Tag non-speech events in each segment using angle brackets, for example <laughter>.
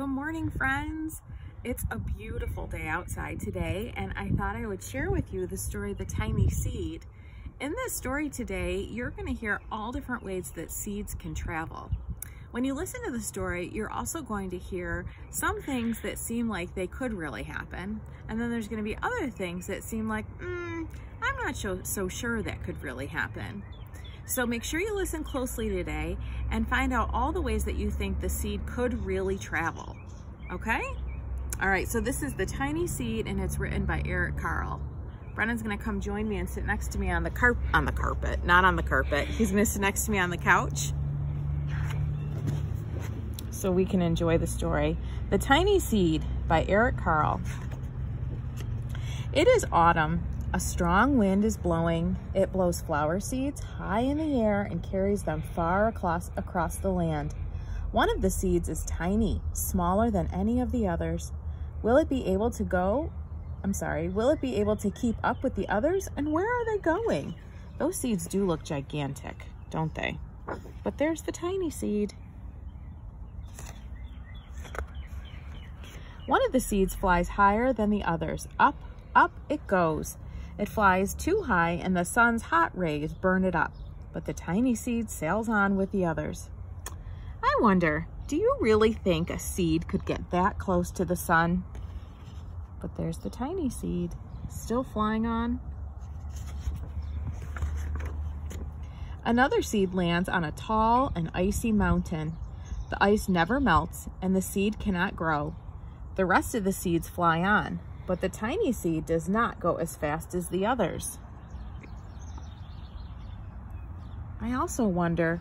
Good morning, friends. It's a beautiful day outside today, and I thought I would share with you the story, of The Tiny Seed. In this story today, you're gonna hear all different ways that seeds can travel. When you listen to the story, you're also going to hear some things that seem like they could really happen, and then there's gonna be other things that seem like, mm, I'm not so, so sure that could really happen. So make sure you listen closely today and find out all the ways that you think the seed could really travel, okay? All right, so this is The Tiny Seed and it's written by Eric Carle. Brennan's gonna come join me and sit next to me on the carp on the carpet, not on the carpet. He's gonna sit next to me on the couch so we can enjoy the story. The Tiny Seed by Eric Carle. It is autumn a strong wind is blowing. It blows flower seeds high in the air and carries them far across, across the land. One of the seeds is tiny, smaller than any of the others. Will it be able to go? I'm sorry, will it be able to keep up with the others? And where are they going? Those seeds do look gigantic, don't they? But there's the tiny seed. One of the seeds flies higher than the others. Up, up it goes. It flies too high and the sun's hot rays burn it up, but the tiny seed sails on with the others. I wonder, do you really think a seed could get that close to the sun? But there's the tiny seed, still flying on. Another seed lands on a tall and icy mountain. The ice never melts and the seed cannot grow. The rest of the seeds fly on, but the tiny seed does not go as fast as the others. I also wonder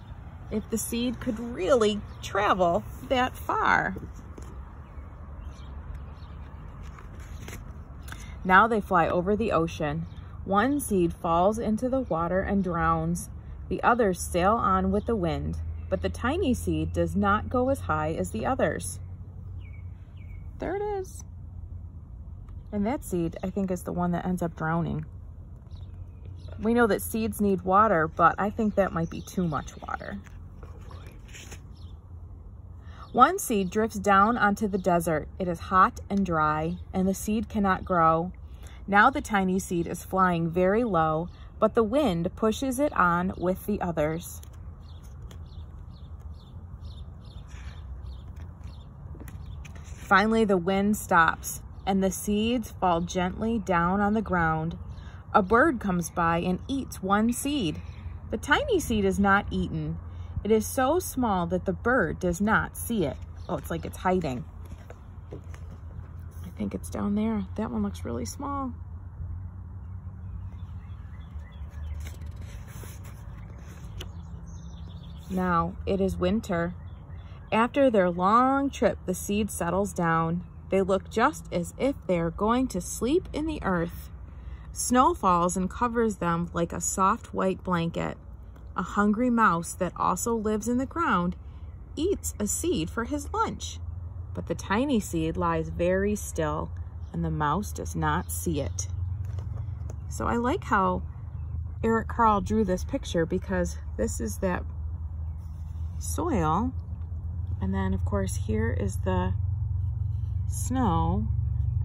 if the seed could really travel that far. Now they fly over the ocean. One seed falls into the water and drowns. The others sail on with the wind, but the tiny seed does not go as high as the others. There it is. And that seed, I think, is the one that ends up drowning. We know that seeds need water, but I think that might be too much water. One seed drifts down onto the desert. It is hot and dry, and the seed cannot grow. Now the tiny seed is flying very low, but the wind pushes it on with the others. Finally, the wind stops and the seeds fall gently down on the ground. A bird comes by and eats one seed. The tiny seed is not eaten. It is so small that the bird does not see it. Oh, it's like it's hiding. I think it's down there. That one looks really small. Now, it is winter. After their long trip, the seed settles down. They look just as if they are going to sleep in the earth. Snow falls and covers them like a soft white blanket. A hungry mouse that also lives in the ground eats a seed for his lunch. But the tiny seed lies very still and the mouse does not see it. So I like how Eric Carle drew this picture because this is that soil. And then of course here is the snow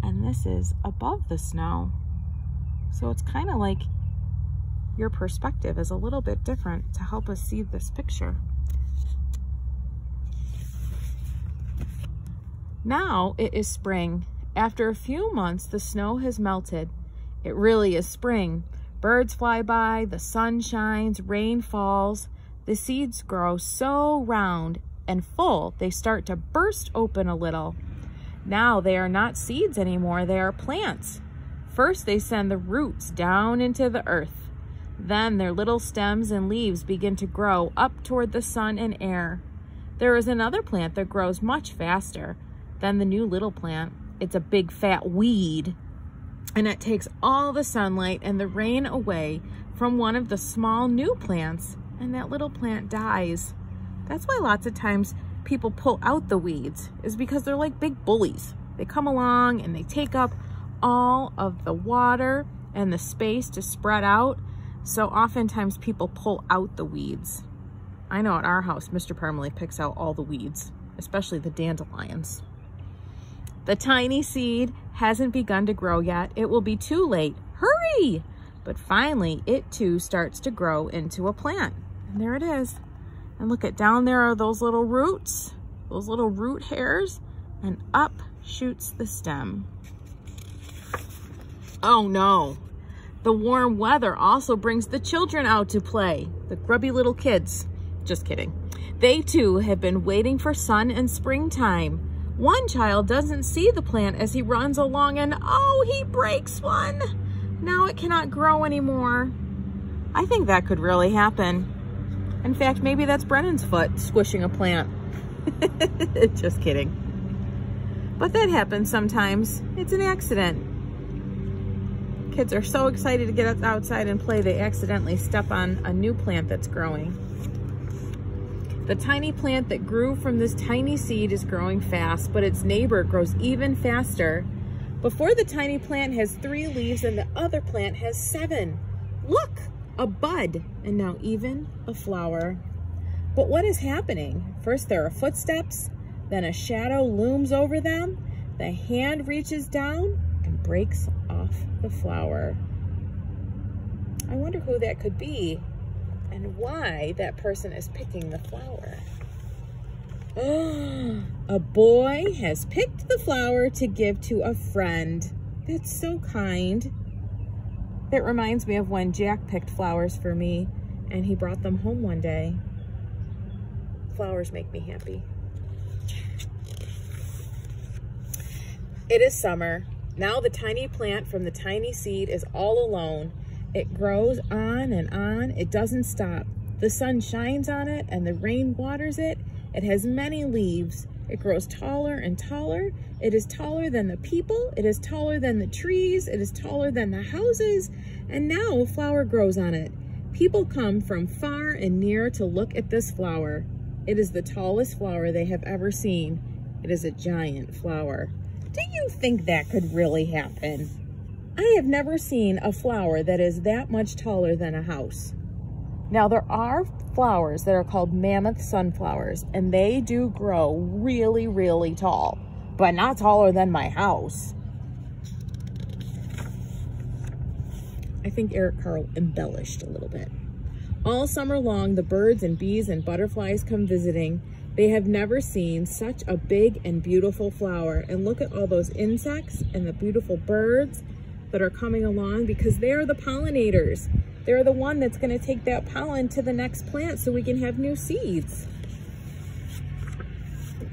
and this is above the snow. So it's kind of like your perspective is a little bit different to help us see this picture. Now it is spring. After a few months, the snow has melted. It really is spring. Birds fly by, the sun shines, rain falls. The seeds grow so round and full, they start to burst open a little. Now they are not seeds anymore, they are plants. First, they send the roots down into the earth. Then their little stems and leaves begin to grow up toward the sun and air. There is another plant that grows much faster than the new little plant. It's a big fat weed, and it takes all the sunlight and the rain away from one of the small new plants, and that little plant dies. That's why lots of times people pull out the weeds is because they're like big bullies. They come along and they take up all of the water and the space to spread out. So oftentimes people pull out the weeds. I know at our house, Mr. Parmalee picks out all the weeds, especially the dandelions. The tiny seed hasn't begun to grow yet. It will be too late. Hurry! But finally, it too starts to grow into a plant. And there it is. And look at down there are those little roots, those little root hairs, and up shoots the stem. Oh no, the warm weather also brings the children out to play, the grubby little kids. Just kidding. They too have been waiting for sun and springtime. One child doesn't see the plant as he runs along and oh, he breaks one. Now it cannot grow anymore. I think that could really happen. In fact, maybe that's Brennan's foot squishing a plant. <laughs> Just kidding. But that happens sometimes. It's an accident. Kids are so excited to get outside and play, they accidentally step on a new plant that's growing. The tiny plant that grew from this tiny seed is growing fast, but its neighbor grows even faster. Before the tiny plant has three leaves and the other plant has seven. Look, a bud, and now even a flower. But what is happening? First there are footsteps, then a shadow looms over them, the hand reaches down and breaks off the flower. I wonder who that could be and why that person is picking the flower. <gasps> a boy has picked the flower to give to a friend. That's so kind. That reminds me of when Jack picked flowers for me and he brought them home one day. Flowers make me happy. It is summer now the tiny plant from the tiny seed is all alone. It grows on and on. It doesn't stop. The sun shines on it and the rain waters it. It has many leaves. It grows taller and taller. It is taller than the people. It is taller than the trees. It is taller than the houses. And now a flower grows on it. People come from far and near to look at this flower. It is the tallest flower they have ever seen. It is a giant flower. Do you think that could really happen? I have never seen a flower that is that much taller than a house. Now there are flowers that are called mammoth sunflowers and they do grow really, really tall, but not taller than my house. I think Eric Carle embellished a little bit. All summer long, the birds and bees and butterflies come visiting they have never seen such a big and beautiful flower. And look at all those insects and the beautiful birds that are coming along because they're the pollinators. They're the one that's gonna take that pollen to the next plant so we can have new seeds.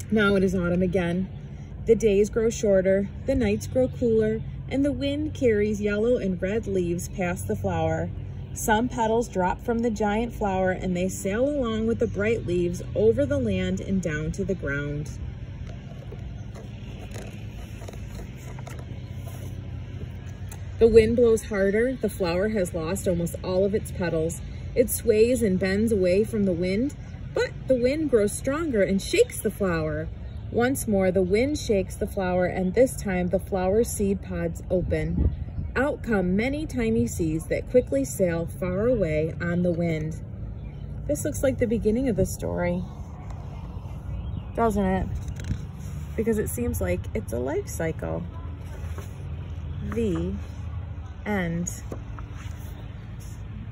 Now it is autumn again. The days grow shorter, the nights grow cooler, and the wind carries yellow and red leaves past the flower. Some petals drop from the giant flower and they sail along with the bright leaves over the land and down to the ground. The wind blows harder. The flower has lost almost all of its petals. It sways and bends away from the wind, but the wind grows stronger and shakes the flower. Once more, the wind shakes the flower, and this time the flower's seed pods open. Out come many tiny seeds that quickly sail far away on the wind. This looks like the beginning of the story, doesn't it? Because it seems like it's a life cycle. The end.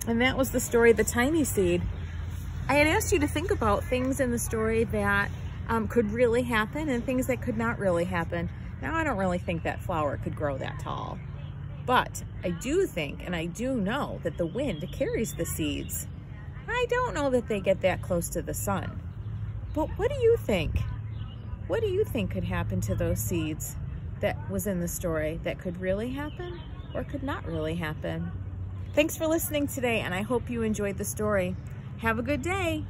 And that was the story of the tiny seed. I had asked you to think about things in the story that um, could really happen and things that could not really happen. Now, I don't really think that flower could grow that tall. But I do think and I do know that the wind carries the seeds. I don't know that they get that close to the sun. But what do you think? What do you think could happen to those seeds that was in the story that could really happen or could not really happen? Thanks for listening today and I hope you enjoyed the story. Have a good day.